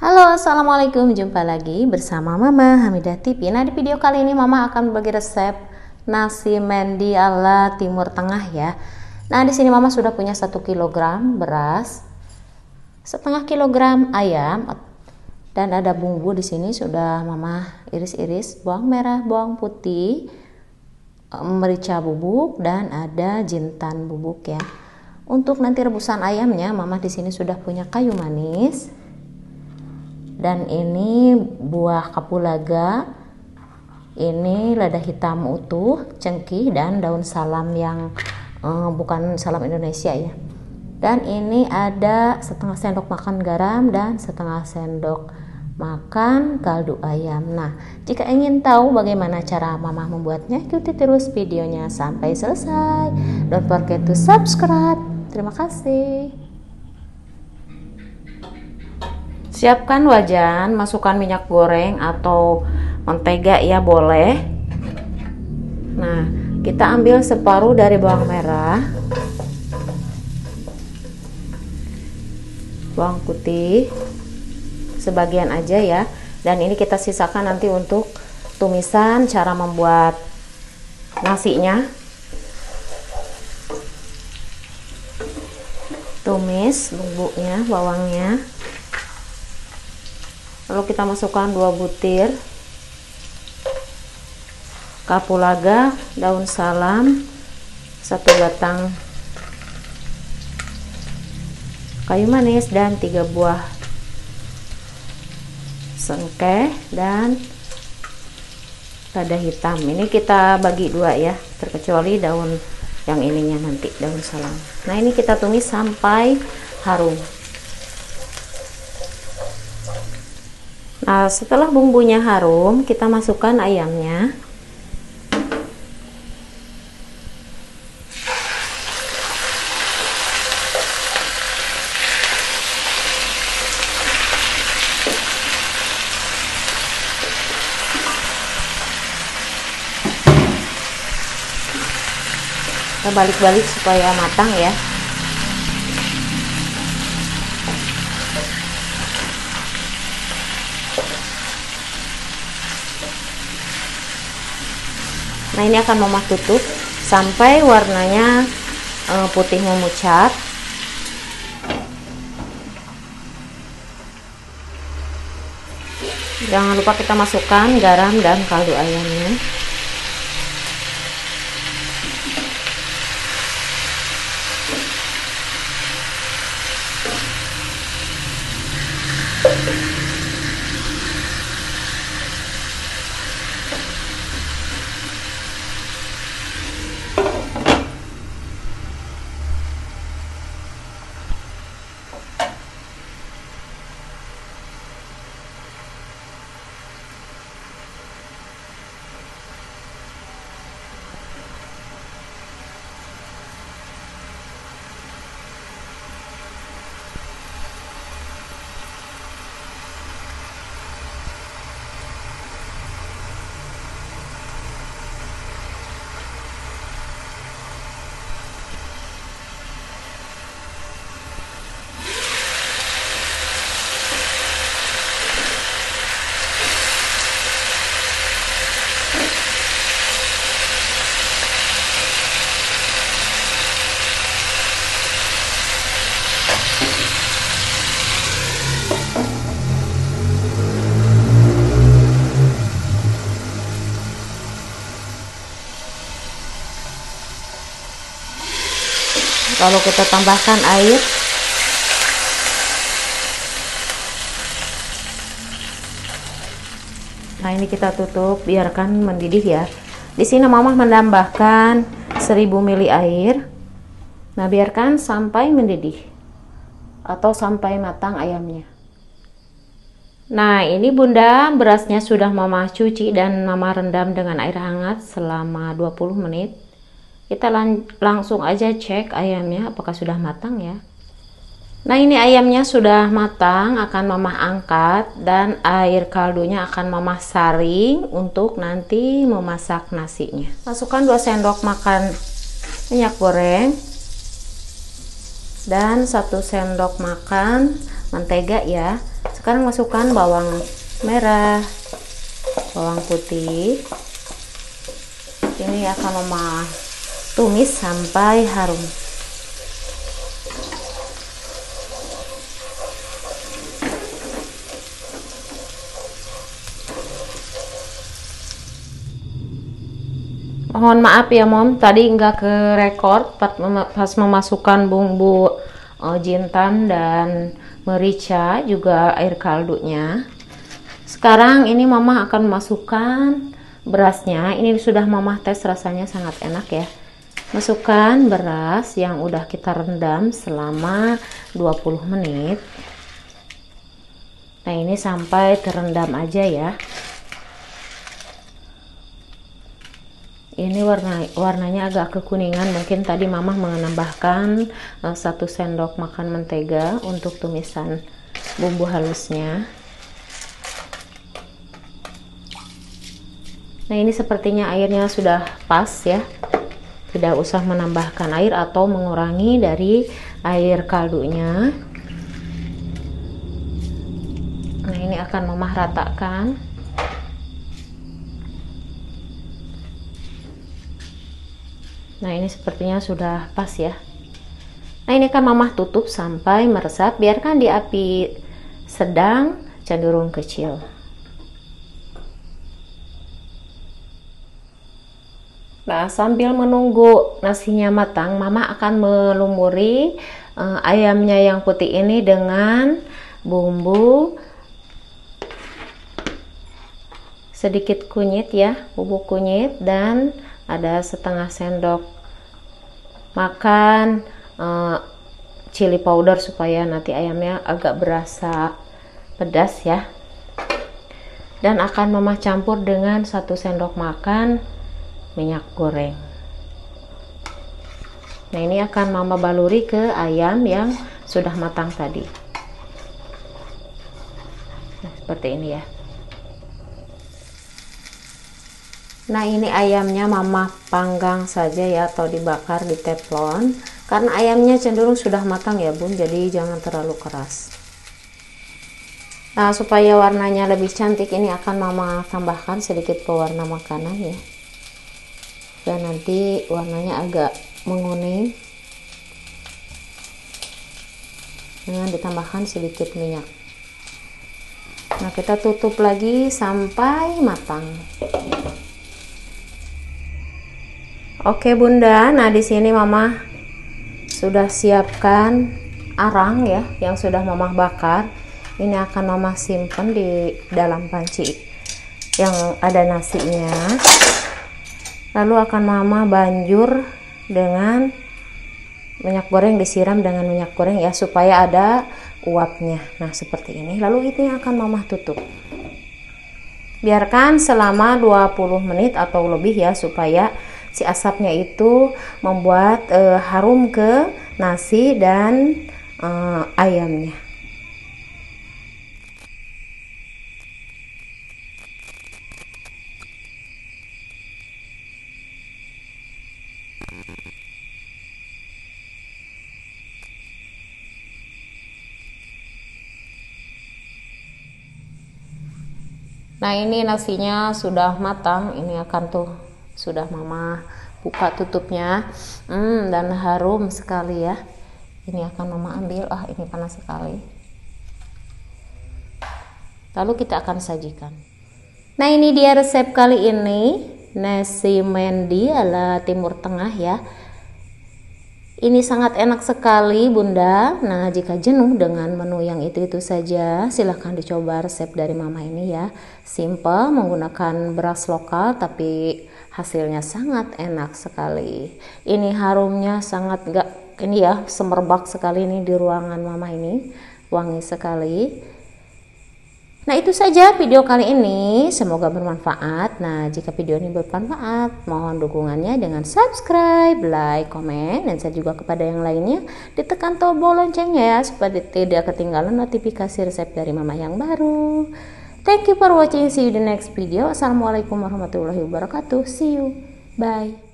Halo assalamualaikum. Jumpa lagi bersama Mama Hamidah TV Nah di video kali ini Mama akan berbagi resep nasi mendi ala Timur Tengah ya. Nah di sini Mama sudah punya 1 kg beras setengah kilogram ayam dan ada bumbu di sini. Sudah Mama iris-iris bawang merah bawang putih merica bubuk dan ada jintan bubuk ya. Untuk nanti rebusan ayamnya Mama di sini sudah punya kayu manis dan ini buah kapulaga. Ini lada hitam utuh cengkih dan daun salam yang uh, bukan salam Indonesia ya. Dan ini ada setengah sendok makan garam dan setengah sendok makan kaldu ayam. Nah jika ingin tahu bagaimana cara mama membuatnya ikuti terus videonya sampai selesai. Don't forget to subscribe. Terima kasih siapkan wajan masukkan minyak goreng atau mentega ya boleh. Nah kita ambil separuh dari bawang merah. Bawang putih sebagian aja ya. Dan ini kita sisakan nanti untuk tumisan cara membuat nasinya. Tumis bumbunya bawangnya lalu kita masukkan dua butir kapulaga daun salam satu batang kayu manis dan tiga buah sengkeh dan lada hitam. Ini kita bagi dua ya terkecuali daun yang ininya nanti daun salam. Nah ini kita tumis sampai harum Nah, setelah bumbunya harum, kita masukkan ayamnya. Kita balik-balik supaya matang ya. Nah ini akan mama tutup sampai warnanya uh, putih memucat. Jangan lupa kita masukkan garam dan kaldu ayamnya lalu kita tambahkan air. Nah ini kita tutup biarkan mendidih ya. Di sini mama menambahkan 1000 ml air. Nah biarkan sampai mendidih atau sampai matang ayamnya. Nah, ini Bunda berasnya sudah Mama cuci dan Mama rendam dengan air hangat selama 20 menit kita lang langsung aja cek ayamnya apakah sudah matang ya. Nah ini ayamnya sudah matang akan mama angkat dan air kaldunya akan mama saring untuk nanti memasak nasinya. Masukkan 2 sendok makan minyak goreng dan 1 sendok makan mentega ya. Sekarang masukkan bawang merah bawang putih. Ini akan mama tumis sampai harum. Mohon maaf ya mom. Tadi nggak ke record pas memasukkan bumbu uh, jintan dan merica juga air kaldunya. Sekarang ini mama akan masukkan berasnya. Ini sudah mama tes rasanya sangat enak ya masukkan beras yang udah kita rendam selama 20 menit. Nah ini sampai terendam aja ya. Ini warna warnanya agak kekuningan. Mungkin tadi mama menambahkan uh, satu sendok makan mentega untuk tumisan bumbu halusnya. Nah ini sepertinya airnya sudah pas ya tidak usah menambahkan air atau mengurangi dari air kaldunya nah ini akan mama ratakan Nah ini sepertinya sudah pas ya. Nah ini kan mamah tutup sampai meresap. Biarkan di api sedang cenderung kecil. Nah sambil menunggu nasinya matang, mama akan melumuri uh, ayamnya yang putih ini dengan bumbu sedikit kunyit ya, bubuk kunyit dan ada setengah sendok makan uh, chili powder supaya nanti ayamnya agak berasa pedas ya. Dan akan mama campur dengan satu sendok makan minyak goreng. Nah ini akan mama baluri ke ayam yang sudah matang tadi. Nah, seperti ini ya. Nah ini ayamnya mama panggang saja ya atau dibakar di teflon. Karena ayamnya cenderung sudah matang ya bun jadi jangan terlalu keras. Nah supaya warnanya lebih cantik ini akan mama tambahkan sedikit pewarna makanan ya dan nanti warnanya agak menguning dengan ditambahkan sedikit minyak. Nah kita tutup lagi sampai matang. Oke Bunda, nah di sini Mama sudah siapkan arang ya yang sudah Mama bakar. Ini akan Mama simpan di dalam panci yang ada nasinya. Lalu akan Mama banjur dengan minyak goreng disiram dengan minyak goreng ya supaya ada uapnya. Nah, seperti ini. Lalu ini akan Mama tutup. Biarkan selama 20 menit atau lebih ya supaya si asapnya itu membuat uh, harum ke nasi dan uh, ayamnya. Nah ini nasinya sudah matang, ini akan tuh sudah mama buka tutupnya. Hmm, dan harum sekali ya. Ini akan mama ambil. Ah ini panas sekali. Lalu kita akan sajikan. Nah ini dia resep kali ini. Nasi mendi ala timur tengah ya ini sangat enak sekali bunda. Nah jika jenuh dengan menu yang itu-itu saja Silahkan dicoba resep dari mama ini ya. Simple menggunakan beras lokal Tapi hasilnya sangat enak sekali. Ini harumnya sangat gak ini ya semerbak sekali ini di ruangan mama ini. Wangi sekali Nah itu saja video kali ini semoga bermanfaat Nah jika video ini bermanfaat mohon dukungannya dengan subscribe, like, komen Dan saya juga kepada yang lainnya ditekan tombol loncengnya ya Supaya tidak ketinggalan notifikasi resep dari mama yang baru Thank you for watching. See you the next video. Assalamualaikum warahmatullahi wabarakatuh. See you. Bye.